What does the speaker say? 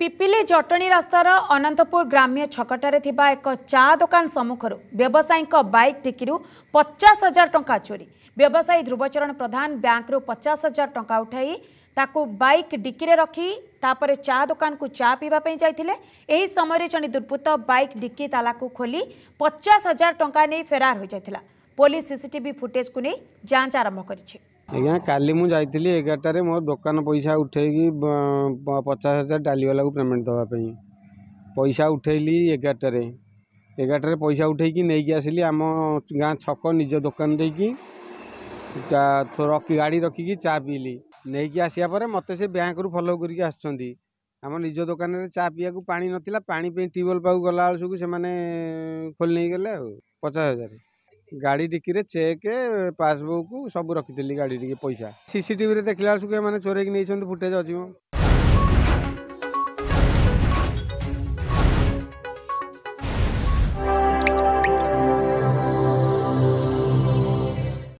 पिपिली जटणी रास्तार अनन्तपुर ग्राम छकटे चा दोकान सम्मुखहरू व्यवसायी बइक डिकिहरू पचास हजार टा चोरी व्यवसायी ध्रुवचरण प्रधान ब्याङ्क पचास हजार बाइक उठाइ तिरे र चा दोकानको चा पिवा समयर जन दुर्वत्त बइक डिकी तालाको खोली पचास हजार टाइम फेरार पुलिस सीसीटीवी फुटेज को नै जाँच आरम्भ गरि आज्ञा का मुझे एगारटे मोर दोकान पैसा उठे पचास हजार डालीवाला को पेमेंट दवापी पैसा उठेली एगारटे एगारटे पैसा उठेकि नहींक आसली आम गाँ छक निज दोकान देखिए रख गाड़ी रखिकी चा पीली नहींक आसापर मत से बैंक रू फलो कर आम निज दोकान चा पीवाक पा ना पापी ट्यूबेल पाक गला बेलू से खोल नहींगले पचास हजार ଗାଡ଼ି ଡିକିରେ ଚେକ୍ ପାସବୁକ୍ ସବୁ ରଖିଥିଲି ଗାଡ଼ି ଡିକି ପଇସା ସିସିଟିଭିରେ ଦେଖିଲା ବେଳକୁ ଏମାନେ ଚୋରେଇକି ନେଇଛନ୍ତି ଫୁଟେଜ୍ ଅଛି